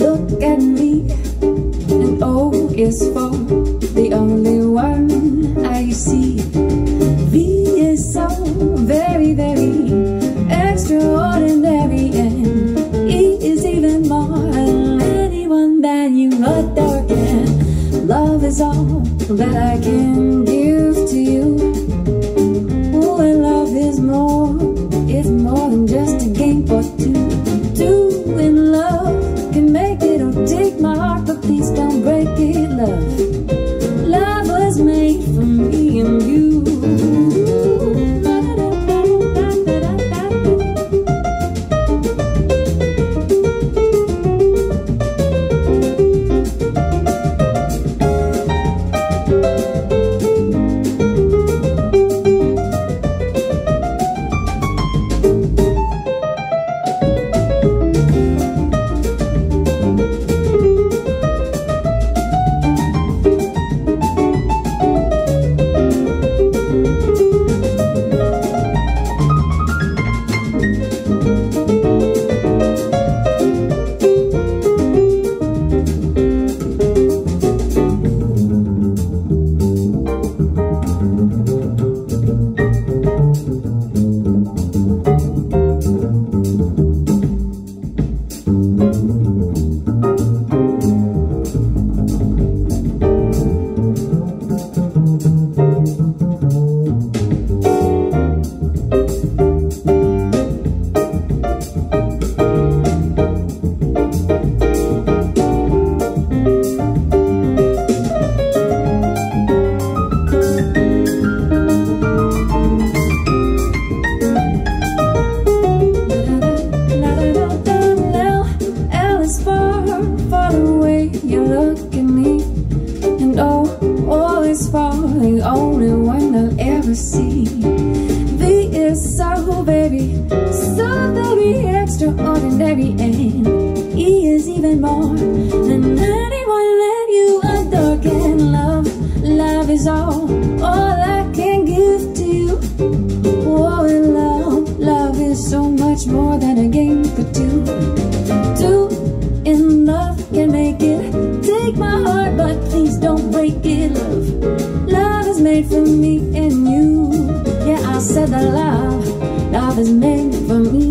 look at me. And O is for the only one I see. V is so very, very extraordinary. And E is even more than anyone that you adore. And love is all that I can give to you. Oh, and love is more, it's more than just a game for. Two you look at me. And oh, O, O is falling, only one I'll ever see. V is so very, so very extraordinary. And E is even more than anyone that you adore can love. Love is all, all I can give to you. Oh, and love, love is so much more than a game for. Two made for me and you. Yeah, I said that love, love is made for me